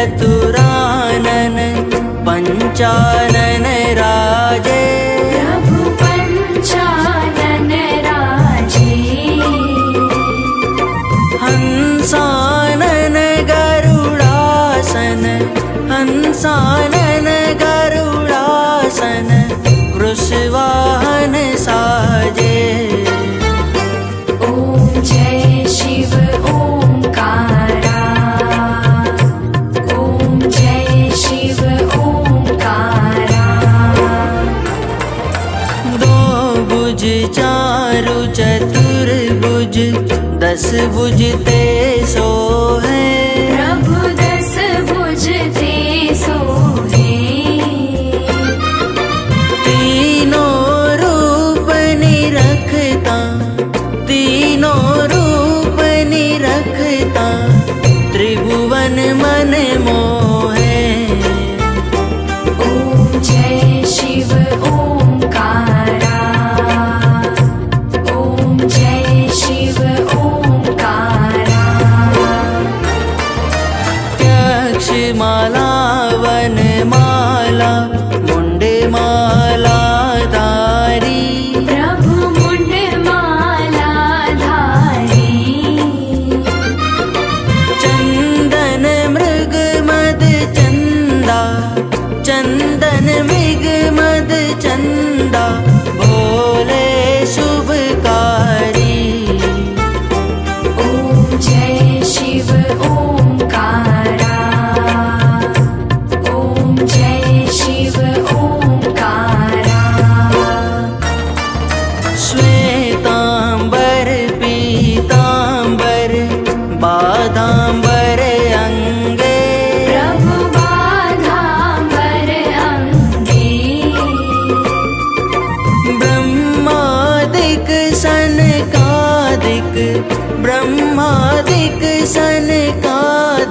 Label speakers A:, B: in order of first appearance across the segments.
A: रान पञ्चानन बुझते सो है।
B: प्रभु दस
A: बुझते सो है। तीनों रूप निरखता तीनों मद् चन्द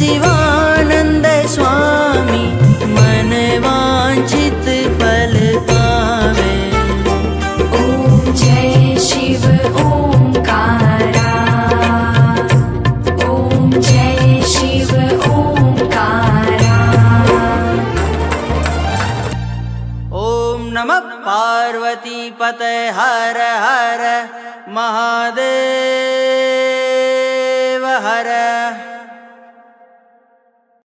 A: शिवानन्दस्वामी मनवाञ्चित पलतामे
B: ॐ जय शिव ॐ ॐ जय शिव ॐ ॐ
A: नमः पार्वतीपते हर हर महादेव हर।